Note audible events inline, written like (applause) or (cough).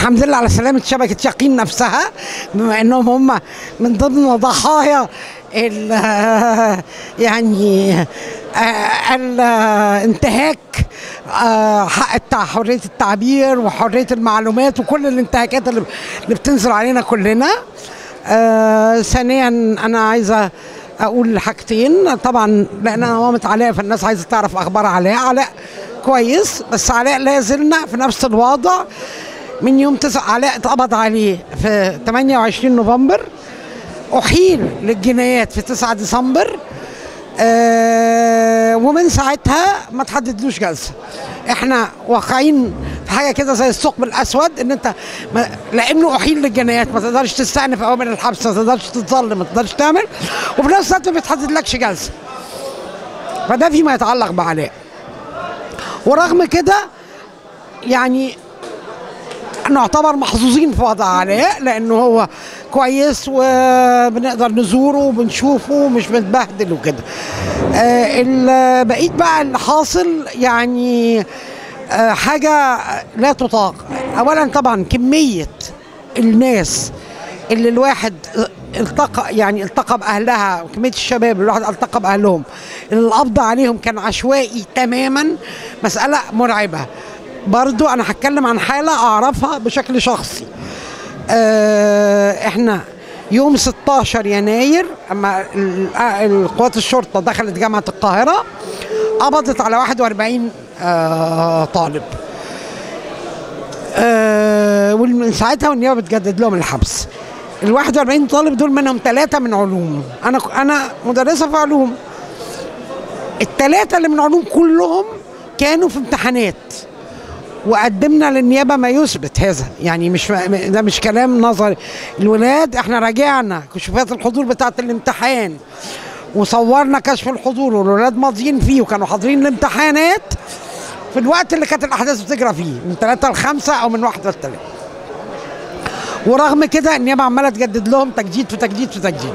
الحمد لله على سلامة شبكة يقين نفسها بما إنهم هم من ضمن ضحايا ال (laughs) يعني آه، الانتهاك آه، حق حرية التعبير وحرية المعلومات وكل الانتهاكات اللي بتنزل علينا كلنا. آه، ثانيا أنا عايزة أقول حاجتين. طبعا لأن أنا مامة علاء فالناس عايزة تعرف أخبار علاء. علاء كويس بس علاء لا زلنا في نفس الوضع. من يوم تسعة علاء اتقبض عليه في 28 نوفمبر. أحيل للجنايات في 9 ديسمبر. آه ومن ساعتها ما تحددلوش جلسة. إحنا واقعين في حاجة كده زي الثقب الأسود إن أنت ما لأنه أحيل للجنايات ما تقدرش تستأنف أوامر الحبس ما تقدرش تتظلم ما تقدرش تعمل. وفي نفس الوقت ما بيتحددلكش جلسة. فده فيما يتعلق بعلاء. ورغم كده يعني نعتبر محظوظين في وضع علاء لأنه هو كويس وبنقدر نزوره وبنشوفه ومش متبهدل وكده. آه بقيت بقى اللي حاصل يعني آه حاجة لا تطاق. اولا طبعا كمية الناس اللي الواحد التقى يعني التقى باهلها وكميه الشباب اللي الواحد التقى باهلهم اللي القبض عليهم كان عشوائي تماما مسألة مرعبة. برضو أنا هتكلم عن حالة أعرفها بشكل شخصي. آه، إحنا يوم 16 يناير أما ال- القوات الشرطة دخلت جامعة القاهرة قبضت على 41 آه، طالب. آه، ومن ساعتها والنيابة بتجدد لهم الحبس. ال 41 طالب دول منهم ثلاثة من علوم. أنا أنا مدرسة في علوم. الثلاثه اللي من علوم كلهم كانوا في امتحانات. وقدمنا للنيابة ما يثبت هذا. يعني مش ده مش كلام نظري. الولاد إحنا راجعنا. كشوفات الحضور بتاعة الامتحان. وصورنا كشف الحضور والولاد ماضيين فيه وكانوا حاضرين الامتحانات في الوقت اللي كانت الأحداث بتجرى فيه من ثلاثة لخمسة أو من واحدة لثلاثة ورغم كده النيابة عمالة تجدد لهم تجديد في تجديد في تجديد.